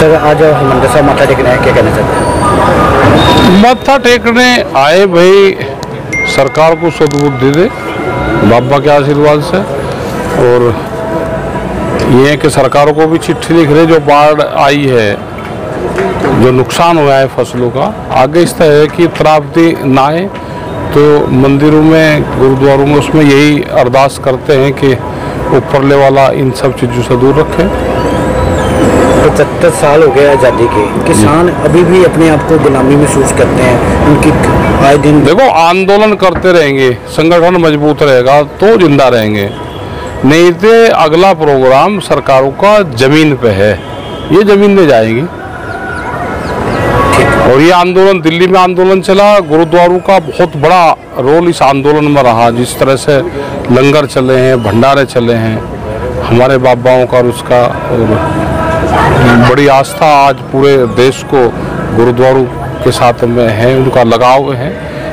Sir, आज हरिमंदिर साहब माथा टेकना क्या कहना चाहते हैं? मत्था टेकने आए भाई, सरकार को सदबुद्धि दे, बाबा के आशीर्वाद से। और ये है कि सरकारों को भी चिट्ठी लिख रहे, जो बाढ़ आई है, जो नुकसान हुआ है फ़सलों का, आगे इस तरह है कि त्रावती ना आए तो मंदिरों में, गुरुद्वारों में उसमें यही अरदास करते हैं कि ऊपरले वाला इन सब चीज़ों से दूर रखे। पचहत्तर साल हो गए आज़ादी के। किसान अभी भी अपने आप को गुलामी महसूस करते हैं उनकी आए दिन देखो आंदोलन करते रहेंगे संगठन मज़बूत रहेगा तो ज़िंदा रहेंगे। नहीं तो अगला प्रोग्राम सरकारों का ज़मीन पे है। ये ज़मीन में जाएगी। और ये आंदोलन दिल्ली में आंदोलन चला गुरुद्वारों का बहुत बड़ा रोल इस आंदोलन में रहा जिस तरह से लंगर चले हैं भंडारे चले हैं हमारे बाबाओं का और उसका और बड़ी आस्था आज पूरे देश को गुरुद्वारों के साथ में है उनका लगाव है।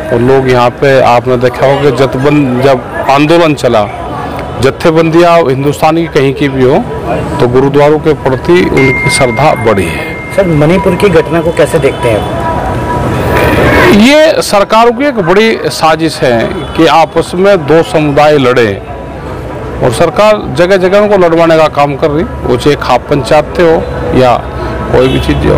और लोग यहाँ पे आपने देखा होगा कि जथबंद जब आंदोलन चला जत्थेबंदियाँ हिंदुस्तान की कहीं की भी हो तो गुरुद्वारों के प्रति उनकी श्रद्धा बढ़ी है। सर मणिपुर की घटना को कैसे देखते हैं ये सरकारों की एक बड़ी साजिश है कि आपस में दो समुदाय लड़े। और सरकार जगह जगह उनको लड़वाने का काम कर रही। वो चाहे खाप पंचायत थे हो या कोई भी चीज़ हो।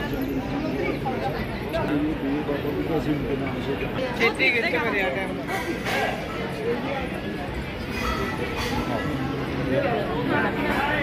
हैं